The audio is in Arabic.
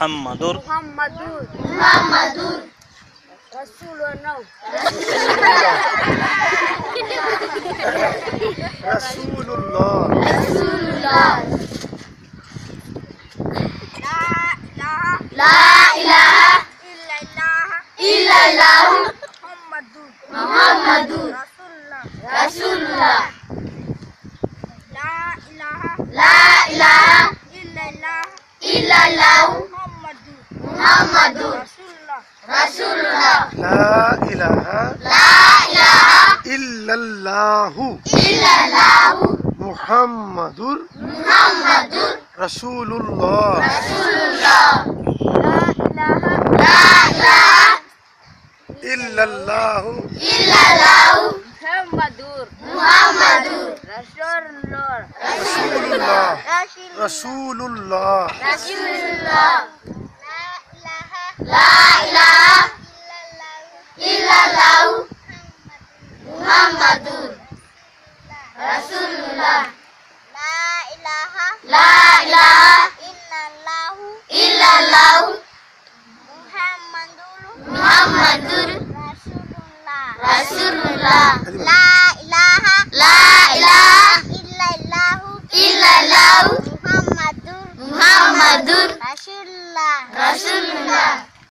محمد محمد محمد رسول الله رسول الله. رسول الله. لا إله إلا الله. إلا الله. محمد محمد رسول الله. رسول الله. لا إله لا محمد رسول الله لا إله لا إله إلا الله إلا الله محمد محمد رسول الله رسول الله لا إله إلا الله إلا الله محمد محمد رسول الله رسول الله رسول الله رسول الله ला इलाहा इल्लल्लाहु मुहम्मदुर रसूलुल्लाह. ला इलाहा ला इलाहा इल्लल्लाहु इल्लल्लाहु मुहम्मदुर मुहम्मदुर रसूलुल्लाह. रसूलुल्लाह. ला इलाहा ला इलाहा इल्लल्लाहु इल्लल्लाहु मुहम्मदुर मुहम्मदुर रसूलुल्लाह. रसूलुल्लाह.